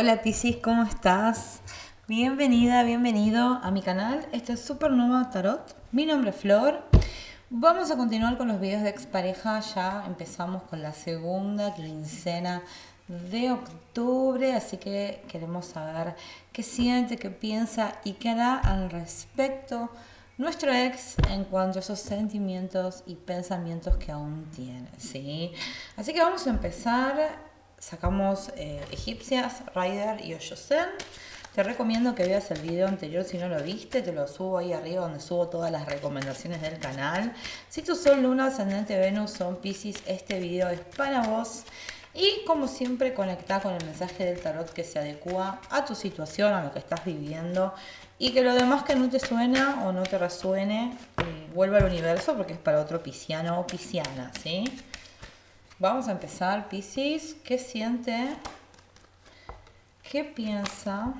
Hola Piscis, ¿cómo estás? Bienvenida, bienvenido a mi canal. Este es Supernova Tarot. Mi nombre es Flor. Vamos a continuar con los videos de expareja. Ya empezamos con la segunda quincena de octubre, así que queremos saber qué siente, qué piensa y qué hará al respecto nuestro ex en cuanto a esos sentimientos y pensamientos que aún tiene, ¿sí? Así que vamos a empezar. Sacamos eh, egipcias, Rider y Oshosen. Te recomiendo que veas el video anterior si no lo viste, te lo subo ahí arriba donde subo todas las recomendaciones del canal. Si tu sol, luna, ascendente, Venus son Pisces, este video es para vos. Y como siempre, conecta con el mensaje del tarot que se adecua a tu situación, a lo que estás viviendo. Y que lo demás que no te suena o no te resuene, eh, vuelva al universo porque es para otro pisciano o pisciana, ¿sí? Vamos a empezar, Piscis. ¿Qué siente? ¿Qué piensa?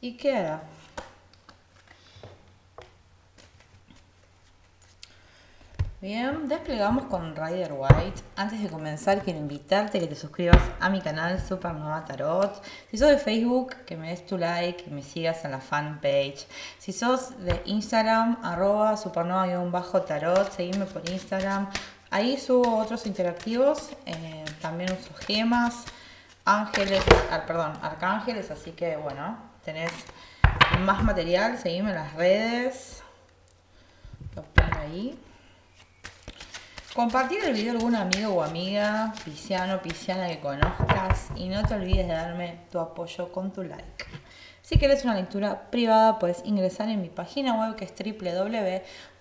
¿Y qué hará? Bien, desplegamos con Rider White. Antes de comenzar, quiero invitarte a que te suscribas a mi canal Supernova Tarot. Si sos de Facebook, que me des tu like, que me sigas en la fanpage. Si sos de Instagram, arroba supernova-tarot, seguime por Instagram. Ahí subo otros interactivos, eh, también uso gemas, ángeles, perdón, arcángeles, así que bueno, tenés más material, seguime en las redes. Lo ahí. Compartir el video a algún amigo o amiga, pisciano, pisciana que conozcas y no te olvides de darme tu apoyo con tu like. Si quieres una lectura privada, puedes ingresar en mi página web que es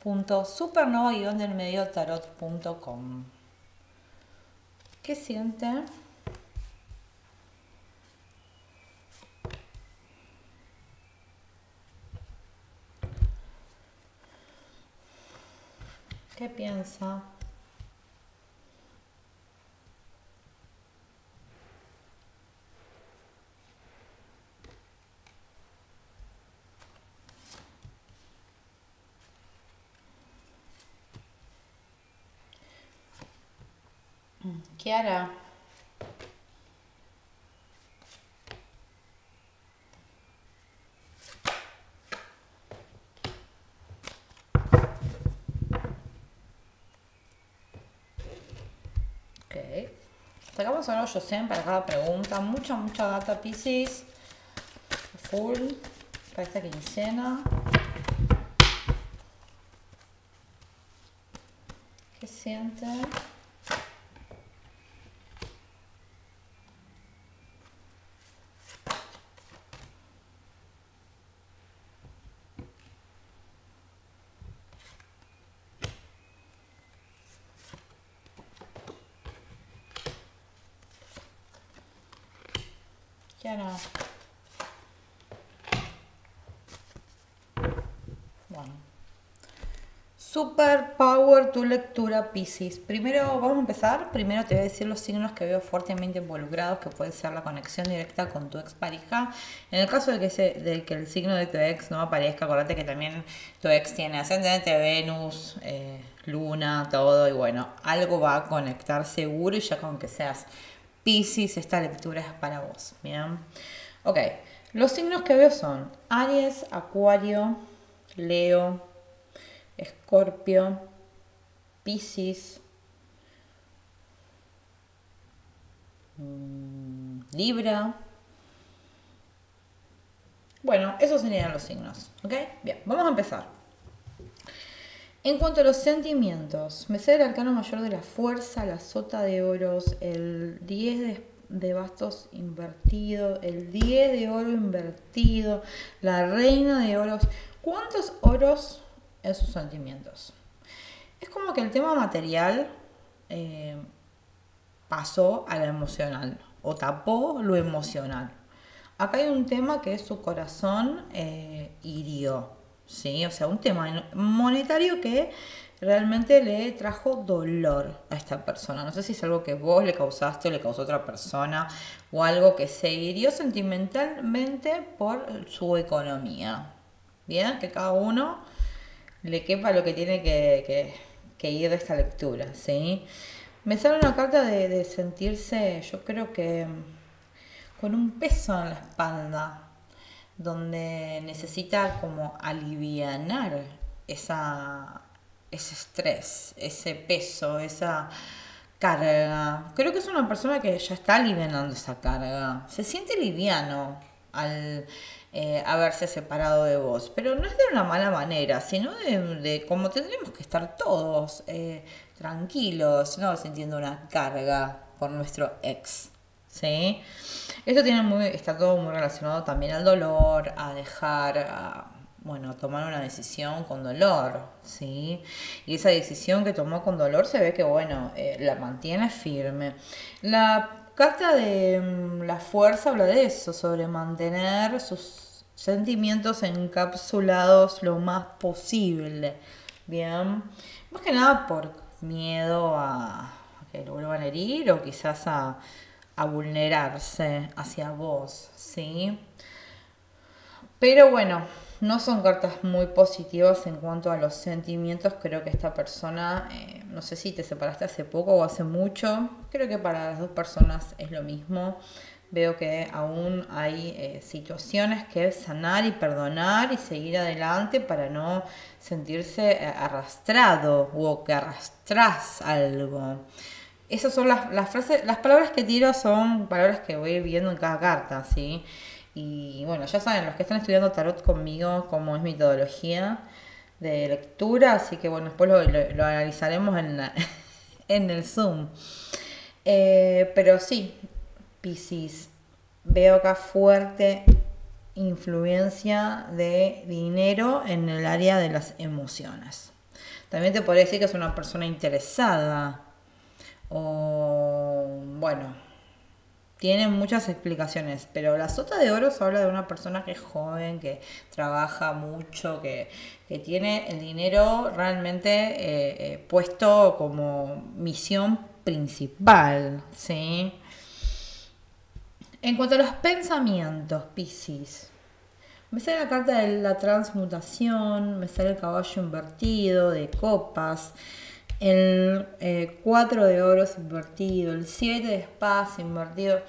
www.supernova-tarot.com. ¿Qué siente? ¿Qué piensa? ¿Qué hará? Ok. Sacamos ahora para cada pregunta. Mucha, mucha data, Pisces. Full. Para esta quincena. ¿Qué siente? ¿Qué hará? Bueno. Super Power tu lectura Pisces. Primero vamos a empezar. Primero te voy a decir los signos que veo fuertemente involucrados, que puede ser la conexión directa con tu expareja. En el caso de que, se, de que el signo de tu ex no aparezca, acordate que también tu ex tiene ascendente, Venus, eh, Luna, todo. Y bueno, algo va a conectar seguro y ya con que seas Pisces, esta lectura es para vos. Bien. Ok. Los signos que veo son Aries, Acuario, Leo, Escorpio, Piscis, mm, Libra. Bueno, esos serían los signos. ¿Ok? Bien, vamos a empezar. En cuanto a los sentimientos, me sale el arcano mayor de la fuerza, la sota de oros, el 10 de, de, bastos invertido, el 10 de oro invertido, la reina de oros. ¿Cuántos oros en sus sentimientos? Es como que el tema material eh, pasó a lo emocional o tapó lo emocional. Acá hay un tema que es su corazón eh, hirió. ¿Sí? O sea, un tema monetario que realmente le trajo dolor a esta persona. No sé si es algo que vos le causaste o le causó otra persona o algo que se hirió sentimentalmente por su economía. Bien, que cada uno le quepa lo que tiene que, que, ir de esta lectura, ¿sí? Me sale una carta de, de sentirse, yo creo que con un peso en la espalda, donde necesita como alivianar esa, ese estrés, ese peso, esa carga. Creo que es una persona que ya está aliviando esa carga. Se siente liviano al eh, haberse separado de vos, pero no es de una mala manera, sino de, de como tendremos que estar todos eh, tranquilos, no sintiendo una carga por nuestro ex. ¿Sí? Esto tiene muy, está todo muy relacionado también al dolor, a dejar, a bueno, tomar una decisión con dolor, ¿sí? Y esa decisión que tomó con dolor se ve que, bueno, eh, la mantiene firme. La carta de mm, la fuerza habla de eso, sobre mantener sus sentimientos encapsulados lo más posible, ¿bien? Más que nada por miedo a, que lo vuelvan a herir o quizás a, a vulnerarse hacia vos, ¿sí? Pero bueno, no son cartas muy positivas en cuanto a los sentimientos. Creo que esta persona, eh, no sé si te separaste hace poco o hace mucho, creo que para las dos personas es lo mismo. Veo que aún hay eh, situaciones que sanar y perdonar y seguir adelante para no sentirse eh, arrastrado o que arrastras algo. Esas son las, frases, las palabras que tiro son palabras que voy viendo en cada carta, ¿sí? Y bueno, ya saben, los que están estudiando tarot conmigo, cómo es mi metodología de lectura, así que bueno, después lo, analizaremos en, en el Zoom. Eh, pero sí, Pisces, veo acá fuerte influencia de dinero en el área de las emociones. También te podría decir que es una persona interesada o bueno, tiene muchas explicaciones, pero la sota de oro habla de una persona que es joven, que trabaja mucho, que, tiene el dinero realmente eh, eh, puesto como misión principal, ¿sí? En cuanto a los pensamientos, Pisces, me sale la carta de la transmutación, me sale el caballo invertido, de copas, el 4 eh, de oros invertido, el 7 de espadas invertido.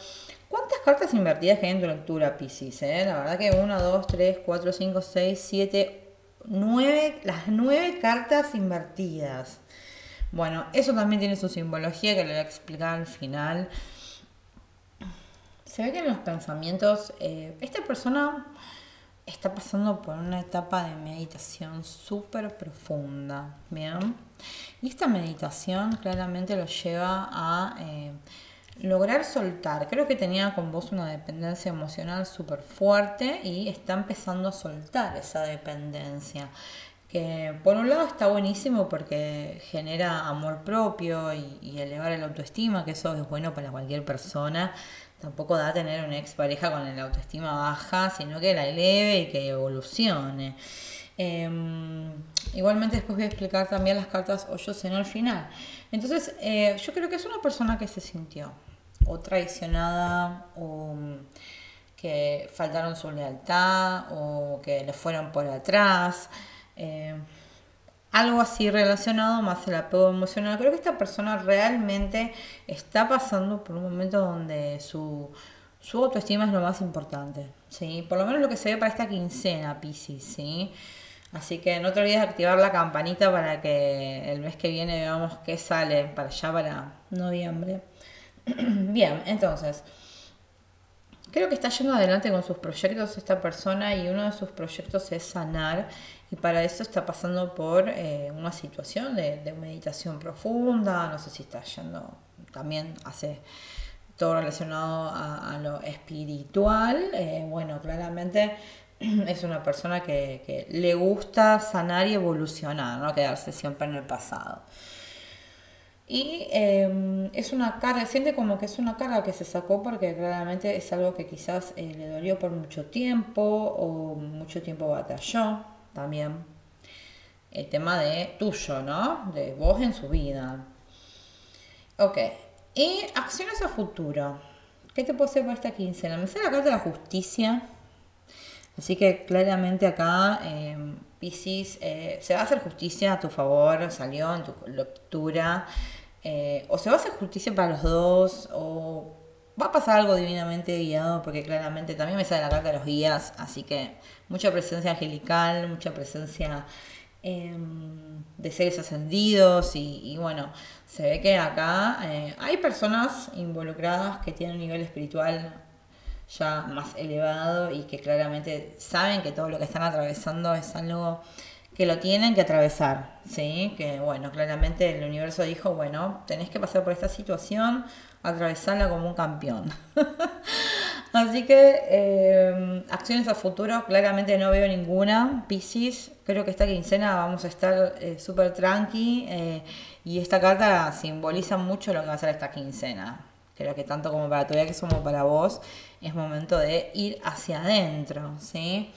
¿Cuántas cartas invertidas hay en tu lectura, Pisces? Eh? La verdad que 1, 2, 3, 4, 5, 6, 7, 9, las 9 cartas invertidas. Bueno, eso también tiene su simbología que le voy a explicar al final. Se ve que en los pensamientos, eh, esta persona está pasando por una etapa de meditación súper profunda, ¿bien? Y esta meditación claramente lo lleva a eh, lograr soltar. Creo que tenía con vos una dependencia emocional súper fuerte y está empezando a soltar esa dependencia. Que por un lado está buenísimo porque genera amor propio y, y elevar el autoestima, que eso es bueno para cualquier persona tampoco da tener una expareja con la autoestima baja, sino que la eleve y que evolucione. Em, igualmente después voy a explicar también las cartas o yo sé al final. Entonces, eh, yo creo que es una persona que se sintió o traicionada o mm, que faltaron su lealtad o que le fueron por atrás. Eh, algo así relacionado más el apego emocional. Creo que esta persona realmente está pasando por un momento donde su, autoestima es lo más importante, ¿sí? Por lo menos lo que se ve para esta quincena, Pisces, ¿sí? Así que no te olvides de activar la campanita para que el mes que viene veamos qué sale para allá, para noviembre. Bien, entonces, creo que está yendo adelante con sus proyectos esta persona y uno de sus proyectos es sanar y para eso está pasando por eh, una situación de, meditación profunda, no sé si está yendo, también hace todo relacionado a, lo espiritual. Eh, bueno, claramente es una persona que, le gusta sanar y evolucionar, no quedarse siempre en el pasado. Y em, es una carga, siente como que es una carga que se sacó porque claramente es algo que quizás eh, le dolió por mucho tiempo o mucho tiempo batalló también el tema de tuyo, ¿no? De vos en su vida. Ok. Y acciones a futuro. ¿Qué te puedo hacer para esta quincena? Me sale la carta de la justicia. Así que claramente acá, eh, Pisces, se va a hacer justicia a tu favor, salió en tu lectura. Eh, o se va a hacer justicia para los dos, o va a pasar algo divinamente guiado, porque claramente también me sale la carta de los guías, así que mucha presencia angelical, mucha presencia em, de seres ascendidos y, bueno, se ve que acá eh, hay personas involucradas que tienen un nivel espiritual ya más elevado y que claramente saben que todo lo que están atravesando es algo que lo tienen que atravesar, ¿sí? Que bueno, claramente el universo dijo, bueno, tenés que pasar por esta situación, atravesarla como un campeón. Así que eh, acciones a futuro, claramente no veo ninguna. Pisces, creo que esta quincena vamos a estar eh, súper tranqui eh, y esta carta simboliza mucho lo que va a ser esta quincena. Creo que tanto como para tu que como para vos es momento de ir hacia adentro, ¿sí?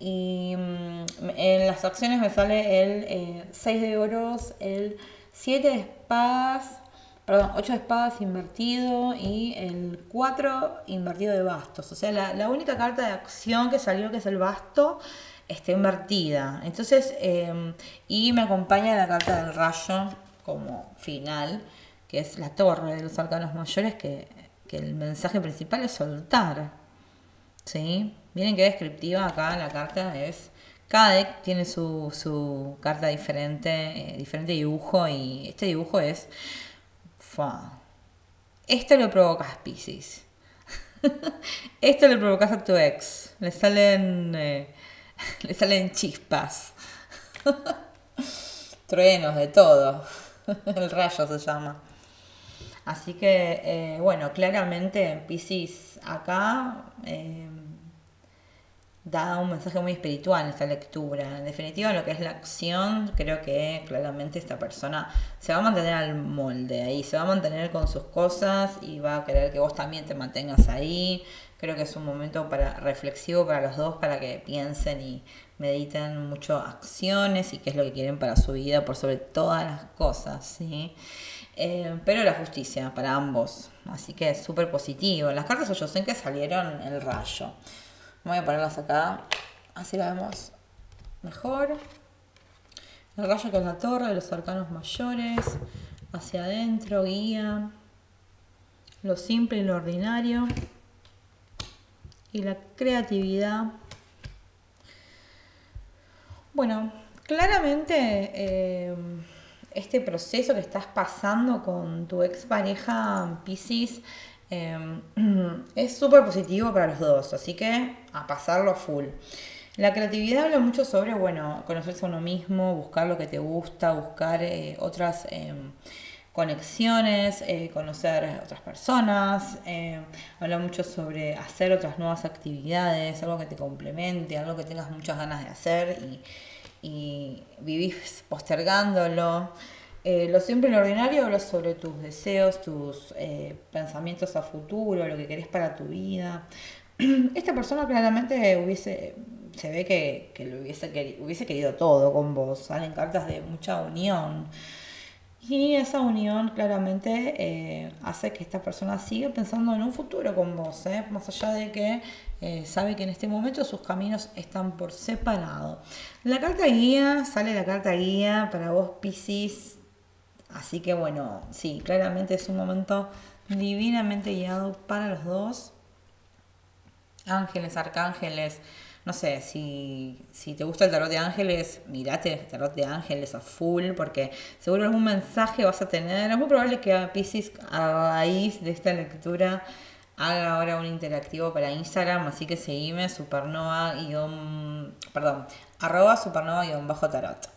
Y mm, en las acciones me sale el 6 de oros, el 7 de espadas, perdón, 8 de espadas invertido y el 4 invertido de bastos. O sea, la, única carta de acción que salió, que es el basto, está invertida. Entonces, em, y me acompaña la carta del rayo como final, que es la torre de los arcanos mayores, que, el mensaje principal es soltar. ¿Sí? Miren qué descriptiva acá la carta es. Cada deck tiene su, su carta diferente, eh, diferente dibujo y este dibujo es esto lo provocas, Pisces. Esto le provocas a tu ex. Le salen. Eh, le salen chispas. Truenos, de todo. El rayo se llama. Así que, eh, bueno, claramente Pisces acá. Eh, da un mensaje muy espiritual en esta lectura. En definitiva, lo que es la acción, creo que claramente esta persona se va a mantener al molde ahí, se va a mantener con sus cosas y va a querer que vos también te mantengas ahí. Creo que es un momento para reflexivo para los dos, para que piensen y mediten mucho acciones y qué es lo que quieren para su vida, por sobre todas las cosas, ¿sí? Eh, pero la justicia para ambos, así que es súper positivo. Las cartas yo sé que salieron el rayo. Voy a ponerlas acá, así la vemos mejor. El rayo es la torre de los arcanos mayores, hacia adentro, guía, lo simple y lo ordinario, y la creatividad. Bueno, claramente eh, este proceso que estás pasando con tu expareja Pisces Em, es súper positivo para los dos, así que a pasarlo full. La creatividad habla mucho sobre, bueno, conocerse a uno mismo, buscar lo que te gusta, buscar eh, otras em, conexiones, eh, conocer otras personas, em, habla mucho sobre hacer otras nuevas actividades, algo que te complemente, algo que tengas muchas ganas de hacer y vivís postergándolo. Eh, lo siempre en lo ordinario habla sobre tus deseos, tus eh, pensamientos a futuro, lo que querés para tu vida. Esta persona claramente hubiese, se ve que, lo hubiese, querido, hubiese querido todo con vos. Salen cartas de mucha unión. Y esa unión claramente eh, hace que esta persona siga pensando en un futuro con vos, más allá de que sabe que en este momento sus caminos están por separado. La carta guía, sale la carta guía para vos, Pisces, Así que bueno, sí, claramente es un momento divinamente guiado para los dos. Ángeles, arcángeles, no sé, si, si te gusta el tarot de ángeles, mirate el tarot de ángeles a full, porque seguro algún mensaje vas a tener. Es muy probable que a Pisces a raíz de esta lectura haga ahora un interactivo para Instagram, así que seguime supernova perdón, arroba supernova-tarot.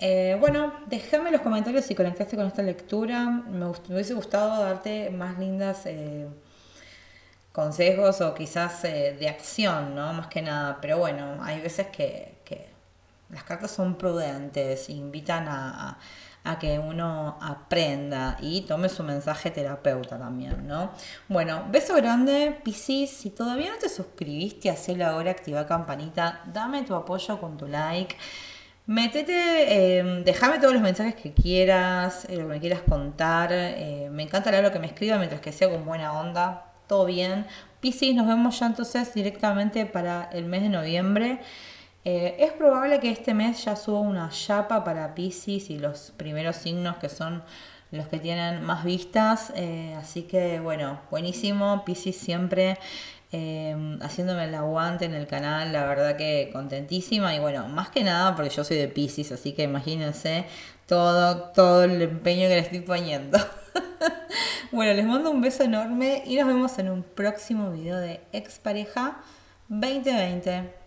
Eh, bueno, déjame en los comentarios si conectaste con esta lectura. Me, hubiese gustado darte más lindas eh, consejos o quizás eh, de acción, ¿no? Más que nada. Pero bueno, hay veces que, las cartas son prudentes, invitan a, que uno aprenda y tome su mensaje terapeuta también, ¿no? Bueno, beso grande, Piscis. Si todavía no te suscribiste, hacelo ahora, activa campanita, dame tu apoyo con tu like. Métete, eh, déjame todos los mensajes que quieras, eh, lo que me quieras contar. Eh, me encanta leer lo que me escriba mientras que sea con buena onda. Todo bien. Piscis, nos vemos ya entonces directamente para el mes de noviembre. es probable que este mes ya suba una chapa para Piscis y los primeros signos que son los que tienen más vistas. Eh, así que bueno, buenísimo. Pisces siempre eh, haciéndome el aguante en el canal. La verdad que contentísima. Y bueno, más que nada porque yo soy de Pisces, así que imagínense todo, todo el empeño que le estoy poniendo. bueno, les mando un beso enorme y nos vemos en un próximo video de Expareja 2020.